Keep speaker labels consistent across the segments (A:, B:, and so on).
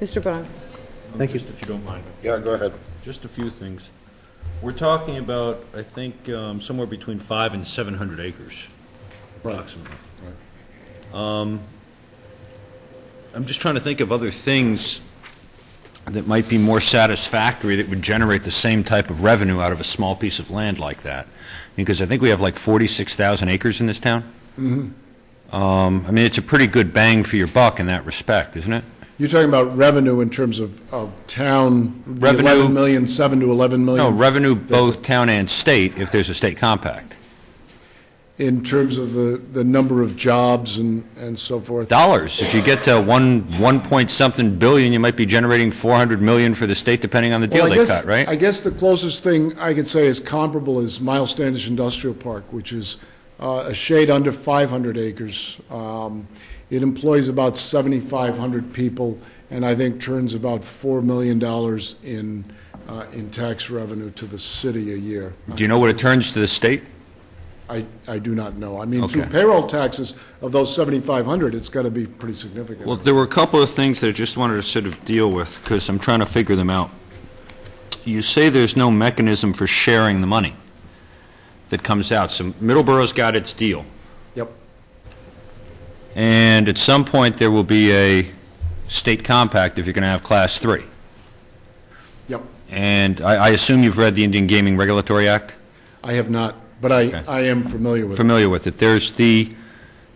A: Mr. Brown?
B: Thank you.
C: Just if you don't mind.
D: Yeah, go ahead.
C: Just a few things. We're talking about, I think, um, somewhere between five and 700 acres, approximately. Um, I'm just trying to think of other things that might be more satisfactory that would generate the same type of revenue out of a small piece of land like that. Because I think we have like 46,000 acres in this town. Um, I mean, it's a pretty good bang for your buck in that respect, isn't it?
B: You're talking about revenue in terms of, of town, the
C: Revenue-
B: 11 million, 7 to 11 million?
C: No, revenue both town and state if there's a state compact.
B: In terms of the, the number of jobs and, and so forth?
C: dollars. If you get to one, one point something billion, you might be generating 400 million for the state, depending on the deal
B: Well, I
C: they
B: guess-
C: cut, right?
B: I guess the closest thing I could say is comparable is Miles Standish Industrial Park, which is uh, a shade under 500 acres. Um, It employs about 7,500 people, and I think turns about $4 million in, uh, in tax revenue to the city a year.
C: Do you know what it turns to the state?
B: I, I do not know. I mean, through
C: Okay.
B: payroll taxes of those 7,500, it's got to be pretty significant.
C: Well, there were a couple of things that I just wanted to sort of deal with, because I'm trying to figure them out. You say there's no mechanism for sharing the money that comes out, so Middleborough's got its deal.
B: Yep.
C: And at some point, there will be a state compact if you're going to have Class 3.
B: Yep.
C: And I, I assume you've read the Indian Gaming Regulatory Act?
B: I have not, but I,
C: Okay.
B: I am familiar with it.
C: familiar with it. There's the,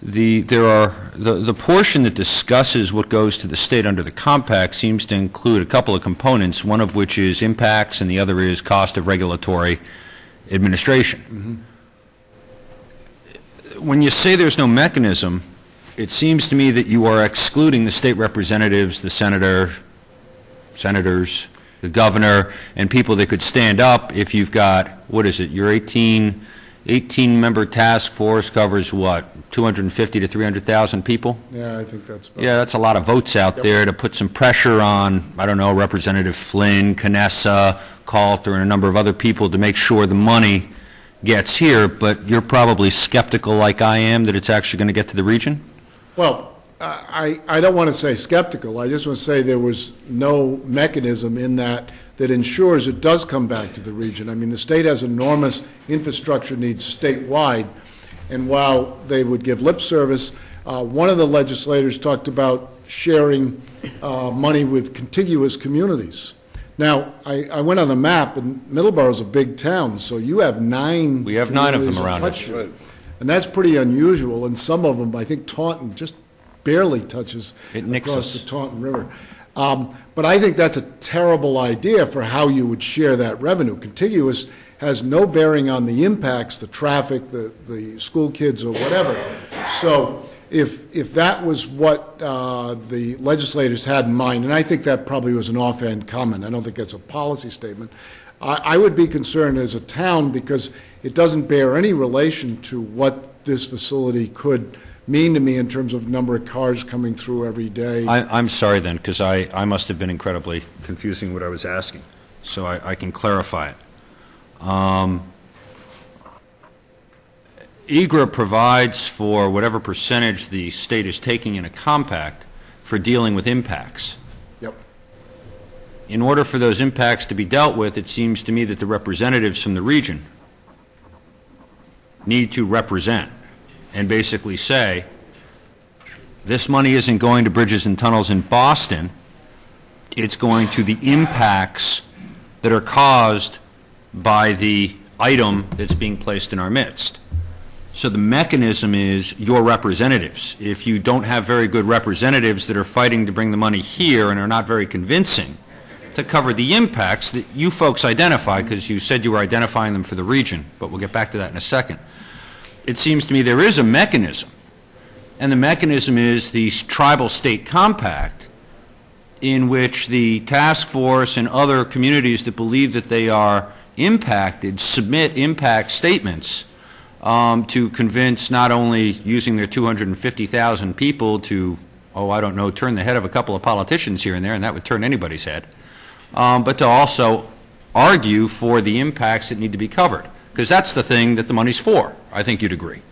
C: the, there are, the, the portion that discusses what goes to the state under the compact seems to include a couple of components, one of which is impacts and the other is cost of regulatory administration. Mm-hmm. When you say there's no mechanism, it seems to me that you are excluding the state representatives, the senator, senators, the governor, and people that could stand up if you've got, what is it, your 18, 18-member task force covers what, 250 to 300,000 people?
B: Yeah, I think that's about.
C: Yeah, that's a lot of votes out
B: Yep.
C: there to put some pressure on, I don't know, Representative Flynn, Canessa, Calter, and a number of other people to make sure the money gets here, but you're probably skeptical like I am that it's actually going to get to the region?
B: Well, I, I don't want to say skeptical, I just want to say there was no mechanism in that that ensures it does come back to the region. I mean, the state has enormous infrastructure needs statewide, and while they would give lip service, uh, one of the legislators talked about sharing uh, money with contiguous communities. Now, I, I went on the map, and Middleborough is a big town, so you have nine.
C: We have nine of them
B: communities
C: around us.
B: And that's pretty unusual, and some of them, I think Taunton just barely touches
C: It
B: across the Taunton River. Um, But I think that's a terrible idea for how you would share that revenue. Contiguous has no bearing on the impacts, the traffic, the, the school kids, or whatever. So if, if that was what uh, the legislators had in mind, and I think that probably was an offhand comment, I don't think that's a policy statement, I, I would be concerned as a town because it doesn't bear any relation to what this facility could mean to me in terms of number of cars coming through every day.
C: I, I'm sorry then, because I, I must have been incredibly confusing what I was asking, so I, I can clarify it. Um, IGRA provides for whatever percentage the state is taking in a compact for dealing with impacts. In order for those impacts to be dealt with, it seems to me that the representatives from the region need to represent and basically say, this money isn't going to bridges and tunnels in Boston, it's going to the impacts that are caused by the item that's being placed in our midst. So the mechanism is your representatives. If you don't have very good representatives that are fighting to bring the money here and are not very convincing to cover the impacts that you folks identify, because you said you were identifying them for the region, but we'll get back to that in a second. It seems to me there is a mechanism, and the mechanism is the tribal state compact in which the task force and other communities that believe that they are impacted submit impact statements um, to convince not only using their 250,000 people to, oh, I don't know, turn the head of a couple of politicians here and there, and that would turn anybody's head, um, but to also argue for the impacts that need to be covered. Because that's the thing that the money's for. I think you'd agree.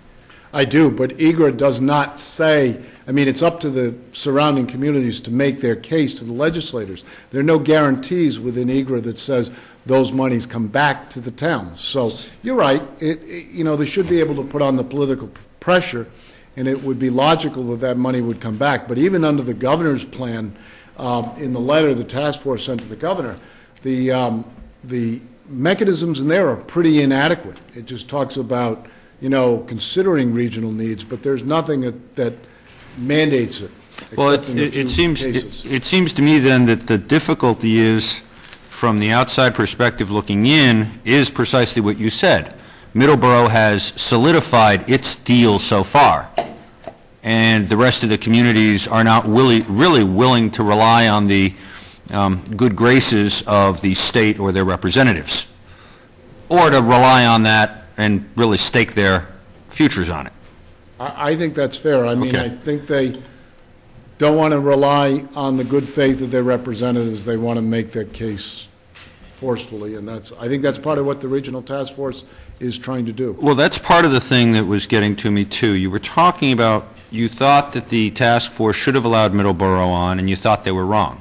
B: I do, but IGRA does not say I mean, it's up to the surrounding communities to make their case to the legislators. There are no guarantees within IGRA that says those monies come back to the towns. So you're right, it, it- you know, they should be able to put on the political pressure, and it would be logical that that money would come back. But even under the governor's plan, um, in the letter the task force sent to the governor, the, um, the mechanisms in there are pretty inadequate. It just talks about, you know, considering regional needs, but there's nothing that, that mandates it,
C: Well, it, it it seems, it it seems to me then that the difficulty is, from the outside perspective looking in, is precisely what you said. Middleborough has solidified its deal so far, and the rest of the communities are not really, really willing to rely on the um, good graces of the state or their representatives, or to rely on that and really stake their futures on it.
B: I, I think that's fair. I mean,
C: Okay.
B: I think they don't want to rely on the good faith of their representatives. They want to make their case forcefully, and that's, I think that's part of what the regional task force is trying to do.
C: Well, that's part of the thing that was getting to me, too. You were talking about, you thought that the task force should have allowed Middleborough on, and you thought they were wrong,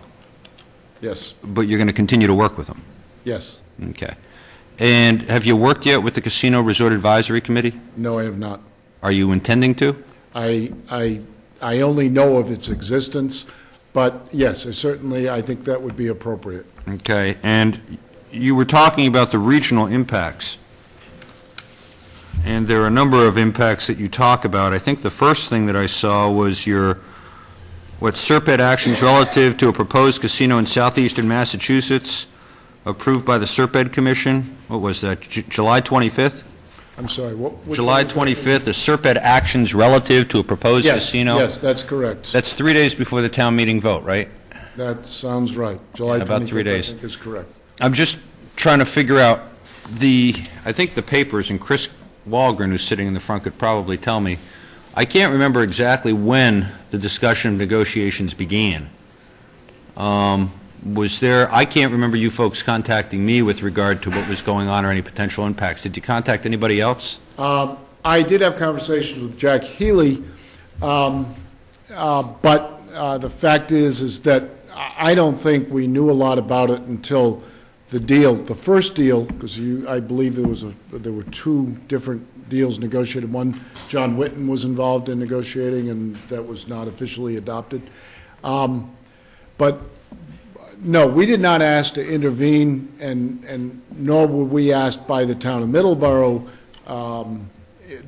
B: Yes,
C: but you're going to continue to work with them.
B: yes.
C: Okay. And have you worked yet with the Casino Resort Advisory Committee?
B: No, I have not.
C: Are you intending to?
B: I, I, I only know of its existence, but yes, certainly, I think that would be appropriate.
C: Okay, and you were talking about the regional impacts. And there are a number of impacts that you talk about. I think the first thing that I saw was your, what, SRPEDD actions relative to a proposed casino in southeastern Massachusetts approved by the SRPEDD Commission. What was that, Ju- July 25th?
B: I'm sorry, what?
C: July
B: one was that?
C: 25th, the SRPEDD actions relative to a proposed
B: Yes,
C: casino?
B: yes, that's correct.
C: That's three days before the town meeting vote, right?
B: That sounds right. July
C: Yeah, about
B: 25th,
C: three
B: I
C: days.
B: think is correct.
C: I'm just trying to figure out the, I think the papers, and Chris Walgren, who's sitting in the front, could probably tell me, I can't remember exactly when the discussion of negotiations began. Um, Was there, I can't remember you folks contacting me with regard to what was going on or any potential impacts. Did you contact anybody else?
B: Um, I did have conversations with Jack Healy, um, uh, but uh, the fact is, is that I I don't think we knew a lot about it until the deal, the first deal, because I believe there was a, there were two different deals negotiated. One, John Witten was involved in negotiating, and that was not officially adopted. Um, But no, we did not ask to intervene, and, and nor were we asked by the town of Middleborough um,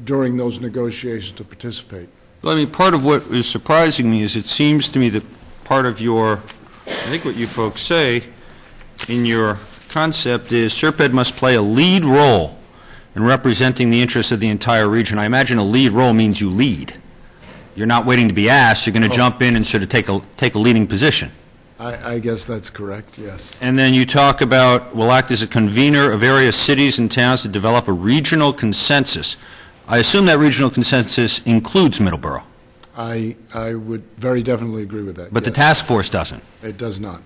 B: during those negotiations to participate.
C: Well, I mean, part of what is surprising me is it seems to me that part of your, I think what you folks say in your concept is SRPEDD must play a lead role in representing the interests of the entire region. I imagine a lead role means you lead. You're not waiting to be asked, you're going to oh. jump in and sort of take a, take a leading position.
B: I, I guess that's correct, yes.
C: And then you talk about, will act as a convener of various cities and towns to develop a regional consensus. I assume that regional consensus includes Middleborough,
B: I, I would very definitely agree with that,
C: but the task force doesn't.
B: It does not.